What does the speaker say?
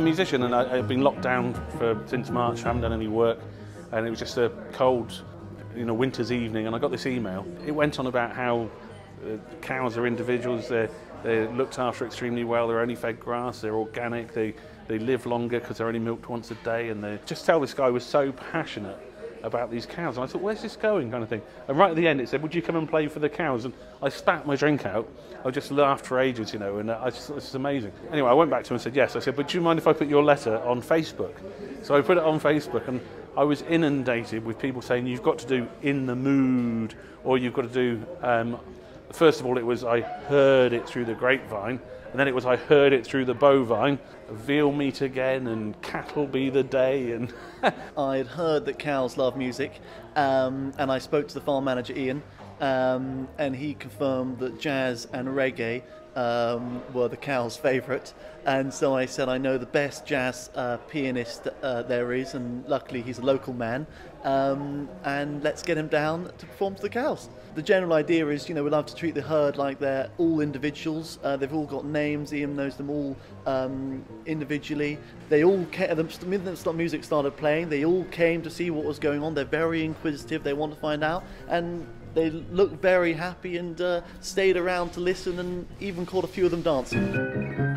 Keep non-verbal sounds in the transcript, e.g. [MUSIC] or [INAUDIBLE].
musician and I, I've been locked down for since March. I haven't done any work, and it was just a cold, you know, winter's evening, and I got this email. It went on about how uh, cows are individuals. They're they're looked after extremely well. They're only fed grass. They're organic. They they live longer because they're only milked once a day. And they just tell this guy was so passionate about these cows. And I thought, where's this going, kind of thing. And right at the end, it said, would you come and play for the cows? And I spat my drink out. I just laughed for ages, you know, and I just thought this is amazing. Anyway, I went back to him and said, yes. I said, but do you mind if I put your letter on Facebook? So I put it on Facebook, and I was inundated with people saying, you've got to do in the mood, or you've got to do. Um, first of all, it was I heard it through the grapevine. And then it was I heard it through the bovine, veal meat again, and cattle be the day. And [LAUGHS] I had heard that cows love music, um, and I spoke to the farm manager Ian, um, and he confirmed that jazz and reggae um, were the cow's favourite. And so I said, I know the best jazz uh, pianist uh, there is, and luckily he's a local man. Um, and let's get him down to perform to the cows. The general idea is, you know, we love to treat the herd like they're all individuals. Uh, they've all got names. Ian knows them all um, individually. They all came, the minute the music started playing, they all came to see what was going on. They're very inquisitive. They want to find out, and they looked very happy and uh, stayed around to listen and even caught a few of them dancing.